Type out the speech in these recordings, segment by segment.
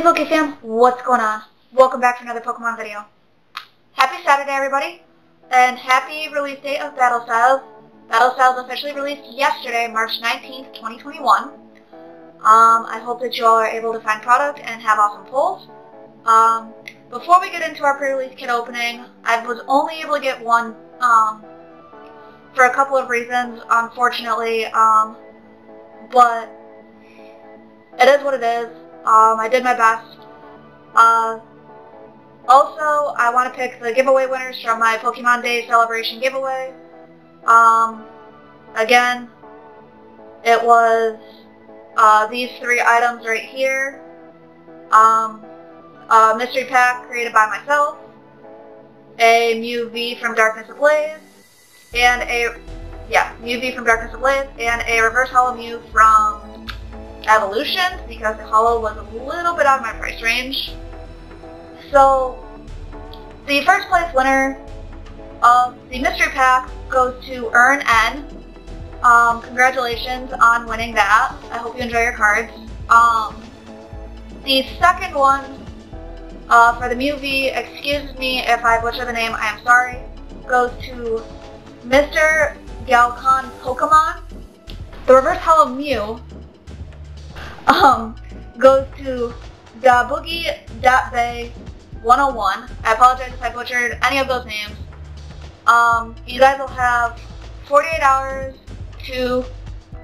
Hey Pokefam, what's going on? Welcome back to another Pokemon video. Happy Saturday everybody, and happy release date of Battle Styles. Battle Styles officially released yesterday, March 19th, 2021. Um, I hope that you all are able to find product and have awesome pulls. Um, before we get into our pre-release kit opening, I was only able to get one um, for a couple of reasons, unfortunately, um, but it is what it is. Um, I did my best. Uh, also, I want to pick the giveaway winners from my Pokemon Day Celebration giveaway. Um, again, it was uh, these three items right here. Um, a mystery pack created by myself, a Mew V from Darkness Ablaze, and a, yeah, Mew V from Darkness Ablaze, and a Reverse Holo Mew from Evolution because the Holo was a little bit out of my price range. So the first place winner of the mystery pack goes to Earn N. Um, congratulations on winning that. I hope you enjoy your cards. Um, the second one uh, for the V, excuse me if I butcher the name, I am sorry, goes to Mr. Galcon Pokemon. The reverse holo Mew um, goes to Daboogie.bay 101. I apologize if I butchered any of those names. Um, you guys will have 48 hours to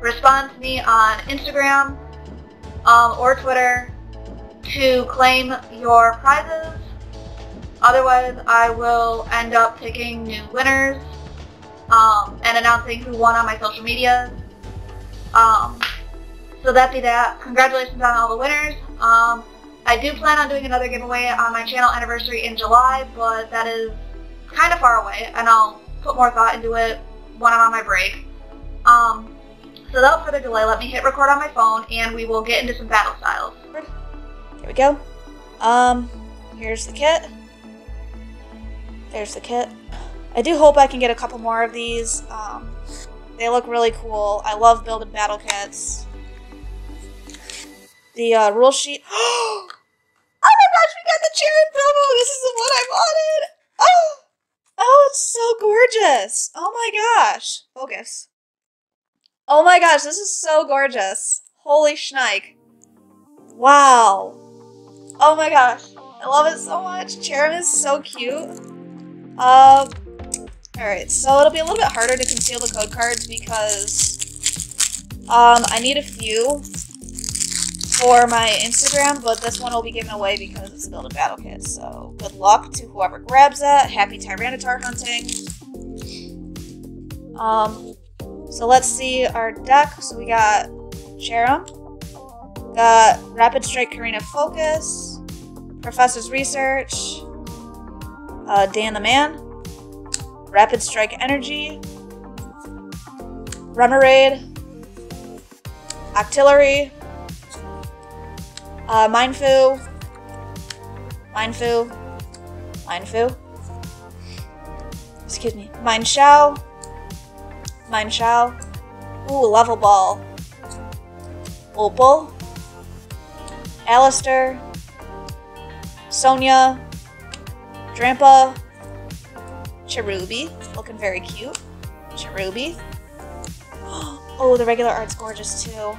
respond to me on Instagram um, or Twitter to claim your prizes. Otherwise, I will end up picking new winners um, and announcing who won on my social media. Um, so that be that. Congratulations on all the winners. Um, I do plan on doing another giveaway on my channel anniversary in July, but that is kind of far away, and I'll put more thought into it when I'm on my break. Um, so without further delay, let me hit record on my phone, and we will get into some battle styles. Here we go. Um, here's the kit. There's the kit. I do hope I can get a couple more of these. Um, they look really cool. I love building battle kits. The uh, rule sheet. oh my gosh, we got the Cherrim promo! This is the one I wanted! Oh! Oh, it's so gorgeous! Oh my gosh. Focus. Oh my gosh, this is so gorgeous. Holy schneik. Wow. Oh my gosh. I love it so much. Cherrim is so cute. Um, Alright, so it'll be a little bit harder to conceal the code cards because um, I need a few for my Instagram, but this one will be given away because it's a build a battle kit. So good luck to whoever grabs it. Happy Tyranitar hunting. Um, so let's see our deck. So we got Cherrim, got Rapid Strike Korrina Focus, Professor's Research, uh, Dan the Man, Rapid Strike Energy, Remoraid, Octillery, uh, Mienfoo, Mienfoo, excuse me, Mienshao, Mienshao, ooh, Level Ball, Opal, Allister, Sonia, Drampa, Cherubi, looking very cute. Cherubi. Oh, the regular art's gorgeous too.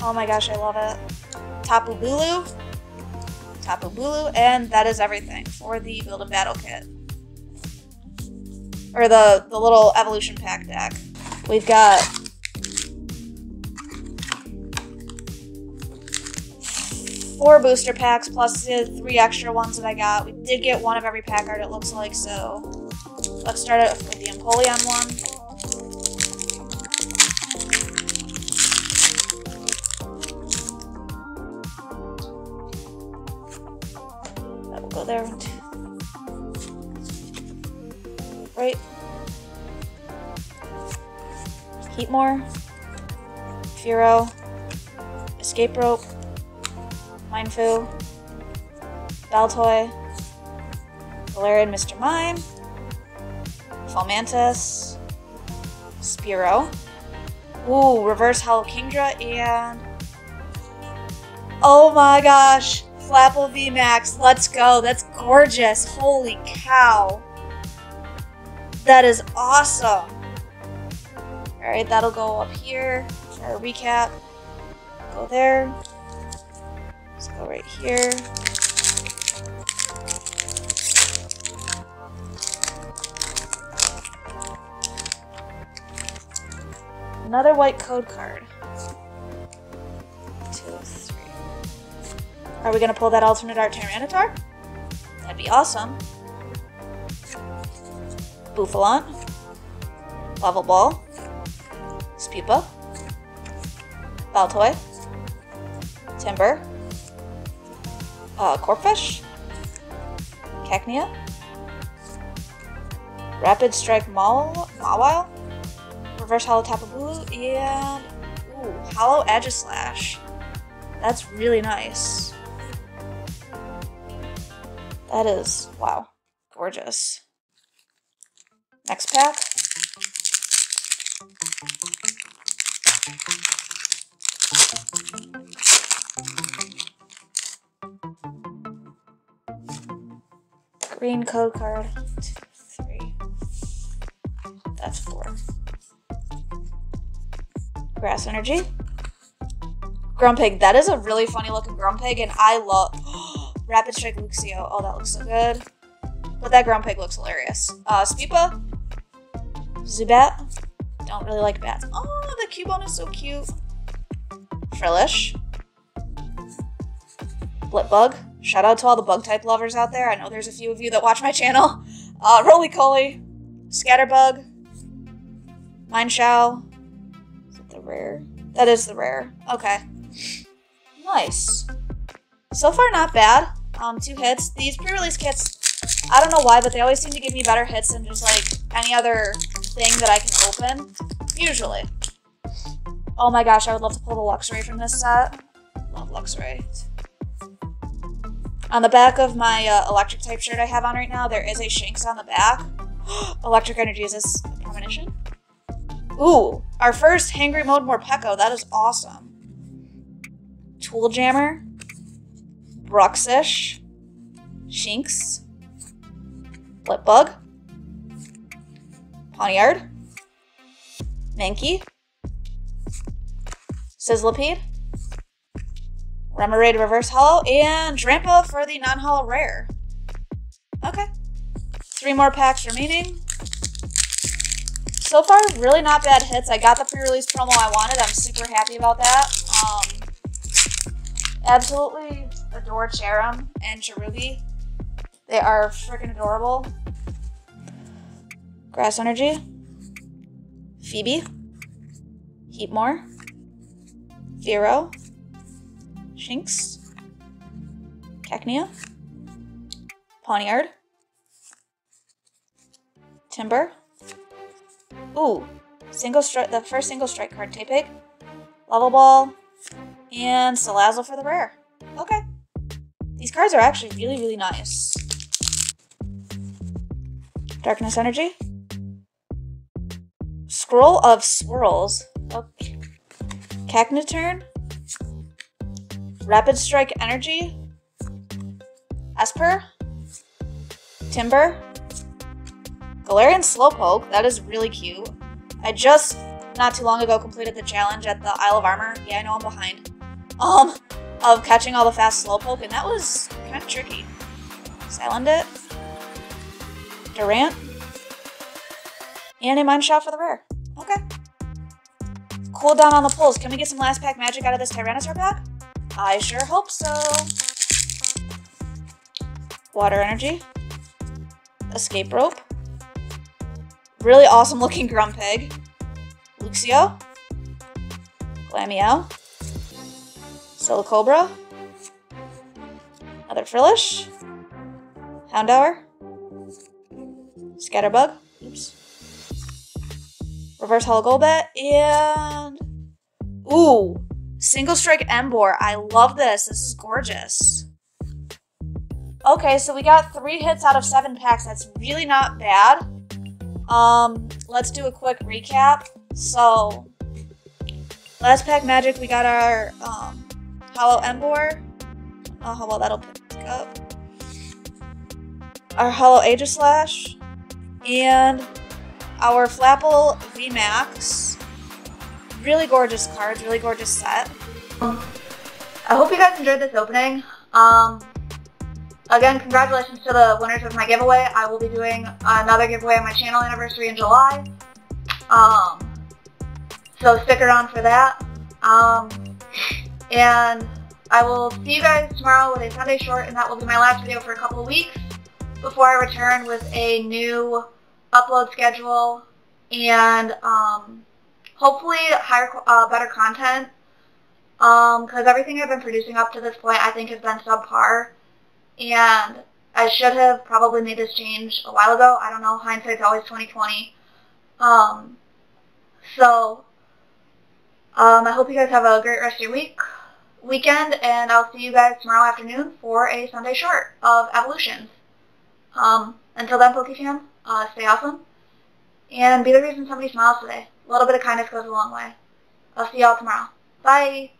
Oh my gosh, I love it. Tapu Bulu, Tapu Bulu, and that is everything for the Build a Battle Kit. Or the, the little evolution pack deck. We've got four booster packs plus the three extra ones that I got. We did get one of every pack art, it looks like, so let's start it with the Empoleon one. Go there. Right. Heatmor. Furo. Escape Rope. Mienfoo. Baltoy. Galarian Mr. Mime. Fomantis. Spiro. Ooh, Reverse Holo Kingdra and... Oh my gosh! Flapple VMAX. Let's go. That's gorgeous. Holy cow. That is awesome. Alright, that'll go up here our recap. Go there. Let's go right here. Another white code card. Are we gonna pull that alternate art Tyranitar? That'd be awesome. Bouffalant. Level Ball. Spewpa. Baltoy. Timburr. Uh, Corphish. Cacnea. Rapid Strike Maw Mawile. Reverse Holo Tapu Bulu. And. Ooh, Holo Aegislash. That's really nice. That is, wow, gorgeous. Next pack. Green code card. That's four. Grass energy. Grumpig. That is a really funny looking Grumpig, and I love Rapid Strike Luxio. Oh, that looks so good. But that Grumpig looks hilarious. Uh, Spewpa. Zubat. Don't really like bats. Oh, the Cubone is so cute. Frillish. Blipbug. Shout out to all the bug type lovers out there. I know there's a few of you that watch my channel. Uh, Rolycoly. Scatterbug. Mienshao. Is it the rare? That is the rare. Okay. Nice. So far, not bad. Um, two hits. These pre-release kits, I don't know why, but they always seem to give me better hits than just like any other thing that I can open. Usually. Oh my gosh, I would love to pull the Luxray from this set. Love Luxray. On the back of my uh, electric type shirt I have on right now, there is a Shinx on the back. electric energy, is this a premonition? Ooh, our first Hangry Mode Morpeko. That is awesome. Tool Jammer. Bruxish. Shinx. Blipbug. Pawniard. Mankey. Sizzlipede. Remoraid Reverse Holo, and Drampa for the non-holo rare. Okay. Three more packs remaining. So far, really not bad hits. I got the pre-release promo I wanted. I'm super happy about that. Um, absolutely adore Cherrim and Cherubi. They are freaking adorable. Grass Energy. Phoebe. Heatmor. Vero. Shinx. Cacnea. Pawniard. Timburr. Ooh, single strike. The first single strike card, Tepig, Level Ball, and Salazzle for the rare. Cards are actually really, really nice. Darkness Energy, Scroll of Swirls, okay. Rapid Strike Energy, Esper, Timburr, Galarian Slowpoke, that is really cute. I just, not too long ago, completed the challenge at the Isle of Armor. Yeah, I know I'm behind. Um, of catching all the fast Slowpoke, and that was kind of tricky. Salandit, Durant, and a Mienshao for the rare. Okay. Cool down on the pulls. Can we get some last pack magic out of this Tyranitar pack? I sure hope so. Water Energy, Escape Rope, Really awesome looking Grumpig. Luxio. Glameow. Cobra. Another Frillish. Houndour. Scatterbug. Oops. Reverse Holo Golbat. And... Ooh! Single Strike Emboar. I love this. This is gorgeous. Okay, so we got three hits out of seven packs. That's really not bad. Um, let's do a quick recap. So, last pack magic, we got our um, Holo Emboar. Oh, how well that'll pick up. Our Holo Aegislash. And our Flapple VMAX. Really gorgeous cards, really gorgeous set. I hope you guys enjoyed this opening. Um, again, congratulations to the winners of my giveaway. I will be doing another giveaway on my channel anniversary in July. Um, so stick around for that. Um, and I will see you guys tomorrow with a Sunday short, and that will be my last video for a couple of weeks before I return with a new upload schedule and um, hopefully higher, uh, better content because um, everything I've been producing up to this point I think has been subpar and I should have probably made this change a while ago. I don't know. Hindsight's always 2020. Um, so um, I hope you guys have a great rest of your week, weekend, and I'll see you guys tomorrow afternoon for a Sunday short of Evolutions. Um, until then, Pokefam, uh, stay awesome, and be the reason somebody smiles today. A little bit of kindness goes a long way. I'll see y'all tomorrow. Bye!